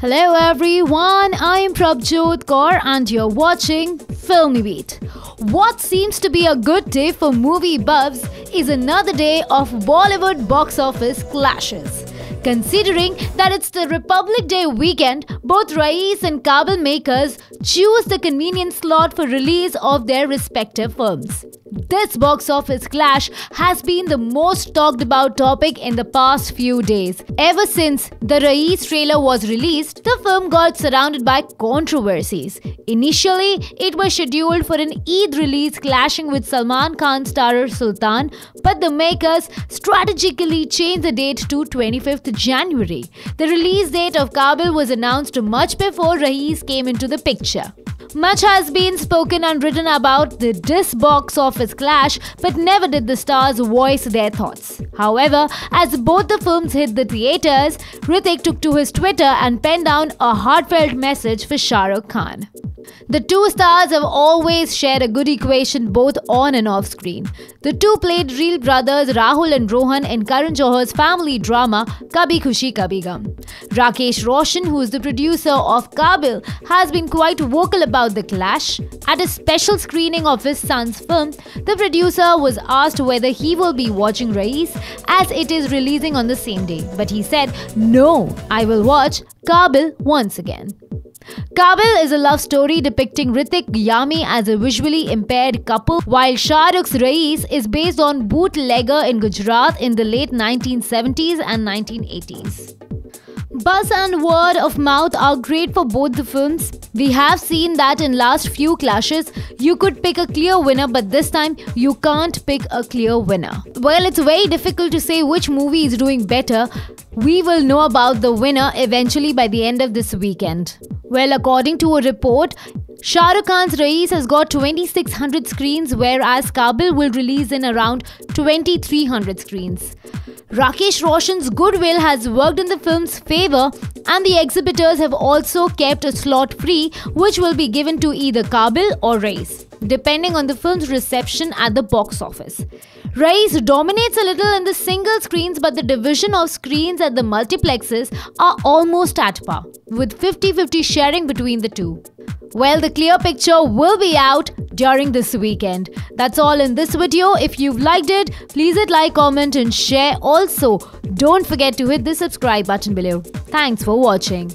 Hello everyone, I am Prabjot Kaur and you're watching FilmiBeat. What seems to be a good day for movie buffs is another day of Bollywood box office clashes. Considering that it's the Republic Day weekend, both Raees and Kaabil makers choose the convenient slot for release of their respective films. This box office clash has been the most talked about topic in the past few days. Ever since the Raees trailer was released, the film got surrounded by controversies. Initially, it was scheduled for an Eid release clashing with Salman Khan starrer Sultan, but the makers strategically changed the date to 25th January. The release date of Kaabil was announced much before Raees came into the picture. Much has been spoken and written about the dis box office clash, but never did the stars voice their thoughts. However, as both the films hit the theaters, Hrithik took to his Twitter and penned down a heartfelt message for Shah Rukh Khan. The two stars have always shared a good equation both on and off screen. The two played real brothers Rahul and Rohan in Karan Johar's family drama Kabhi Khushi Kabhie Gham. Rakesh Roshan, who is the producer of Kaabil, has been quite vocal about the clash. At a special screening of his son's film, the producer was asked whether he will be watching Raees as it is releasing on the same day. But he said, No, I will watch Kaabil once again. Kaabil is a love story depicting Hrithik Yami as a visually impaired couple, while Shah Rukh's Raees is based on bootlegger in Gujarat in the late 1970s and 1980s. Buzz and word of mouth are great for both the films. We have seen that in last few clashes, you could pick a clear winner, but this time you can't pick a clear winner. Well, it's very difficult to say which movie is doing better. We will know about the winner eventually by the end of this weekend. Well, according to a report, Shah Rukh Khan's Raees has got 2600 screens, whereas Kaabil will release in around 2300 screens. Rakesh Roshan's goodwill has worked in the film's favor, and the exhibitors have also kept a slot free, which will be given to either Kaabil or Raees, depending on the film's reception at the box office. Raees dominates a little in the single screens, but the division of screens at the multiplexes are almost at par, with 50 50 sharing between the two. Well, the clear picture will be out during this weekend. That's all in this video. If you've liked it, please hit like, comment, and share. Also, don't forget to hit the subscribe button below. Thanks for watching.